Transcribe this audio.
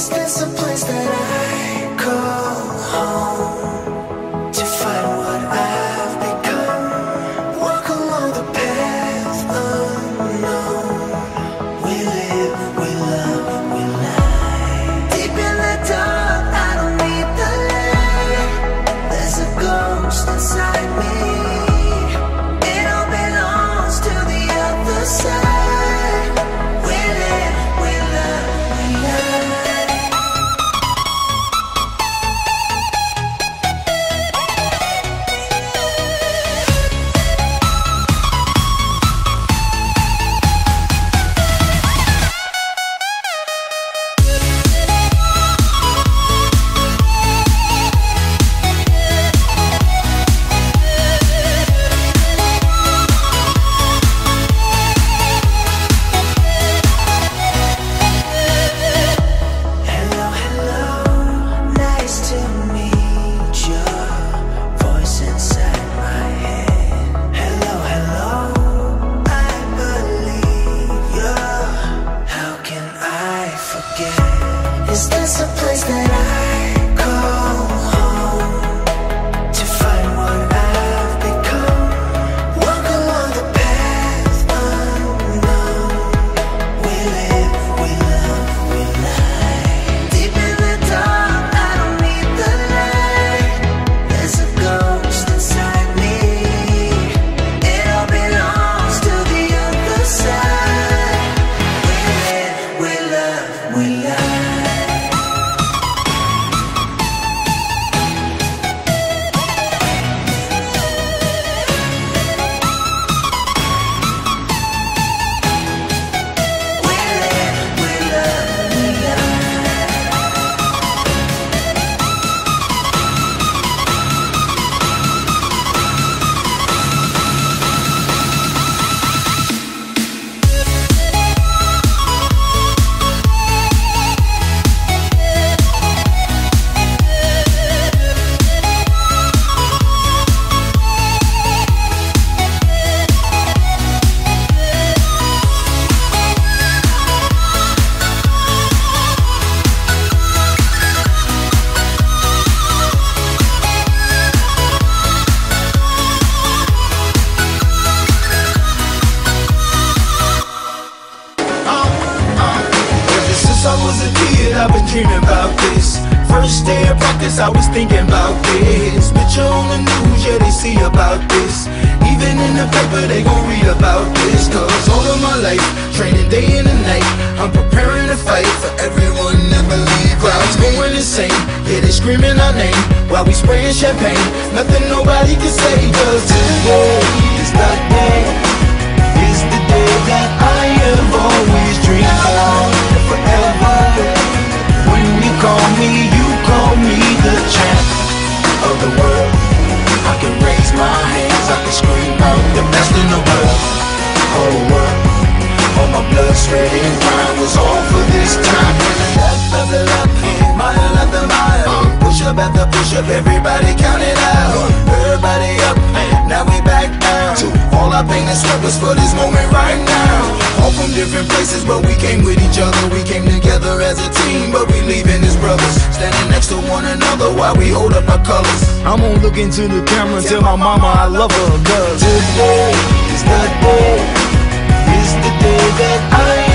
Is this a place that I call home day practice, I was thinking about this. Picture on the news, yeah, they see about this. Even in the paper, they gon' read about this. Cause all of my life, training day and night, I'm preparing to fight for everyone that believe. Crowds going insane, yeah, they screaming our name while we spraying champagne. Nothing nobody can say, my blood, sweat, and grind was all for this time. Left after left, mile after mile, push up after push up, everybody count it out. Everybody up, now we back down. All our pain and sweat was for this moment right now. All from different places, but we came with each other. We came together as a team, but we leaving as brothers. Standing next to one another while we hold up our colors. I'm gonna look into the camera and tell my mama I love her, cause today is the day. Is the day that I